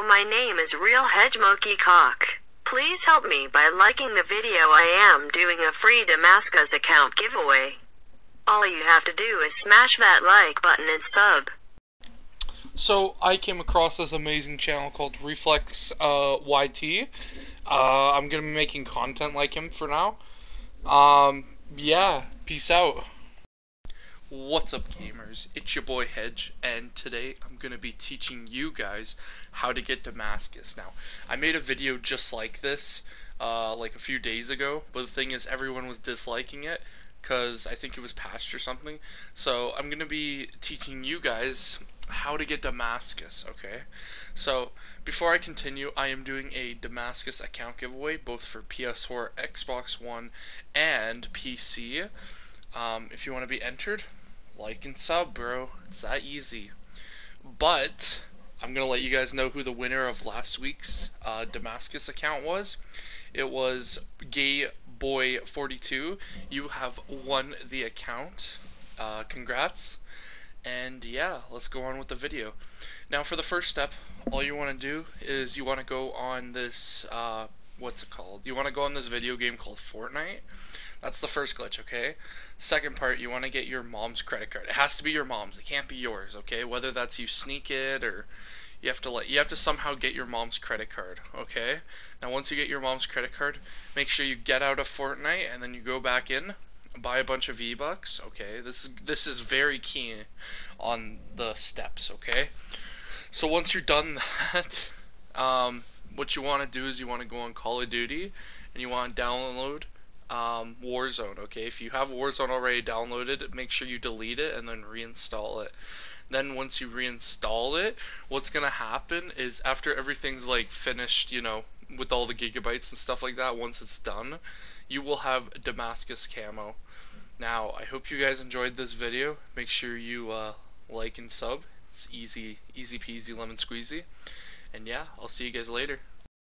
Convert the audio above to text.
Hello, my name is Real Hedgemoki Cock. Please help me by liking the video I am doing a free Damascus account giveaway. All you have to do is smash that like button and sub. So I came across this amazing channel called Reflex uh, YT. Uh, I'm gonna be making content like him for now. Um, yeah, peace out. What's up, gamers? It's your boy Hedge, and today I'm gonna be teaching you guys how to get Damascus. Now, I made a video just like this, uh, like a few days ago, but the thing is, everyone was disliking it because I think it was patched or something. So I'm gonna be teaching you guys how to get Damascus, okay? So, before I continue, I am doing a Damascus account giveaway, both for PS4, Xbox One, and PC. Um, if you want to be entered, like and sub, bro. It's that easy. But I'm gonna let you guys know who the winner of last week's uh, Damascus account was. It was Gay Boy 42. You have won the account. Uh, congrats. And yeah, let's go on with the video. Now for the first step, all you want to do is you want to go on this, uh, what's it called? You want to go on this video game called Fortnite. That's the first glitch, okay? Second part, you want to get your mom's credit card. It has to be your mom's. It can't be yours, okay? Whether that's you sneak it or you have to let you have to somehow get your mom's credit card, okay? Now once you get your mom's credit card, make sure you get out of Fortnite and then you go back in, buy a bunch of V-bucks, okay? This is this is very key on the steps, okay? So once you're done that, um, what you want to do is you want to go on Call of Duty and you want to download um, Warzone, okay? If you have Warzone already downloaded, make sure you delete it and then reinstall it. Then once you reinstall it, what's gonna happen is after everything's like finished, you know, with all the gigabytes and stuff like that, once it's done, you will have Damascus camo. Now, I hope you guys enjoyed this video. Make sure you uh, like and sub. It's easy, easy peasy lemon squeezy. And yeah, I'll see you guys later.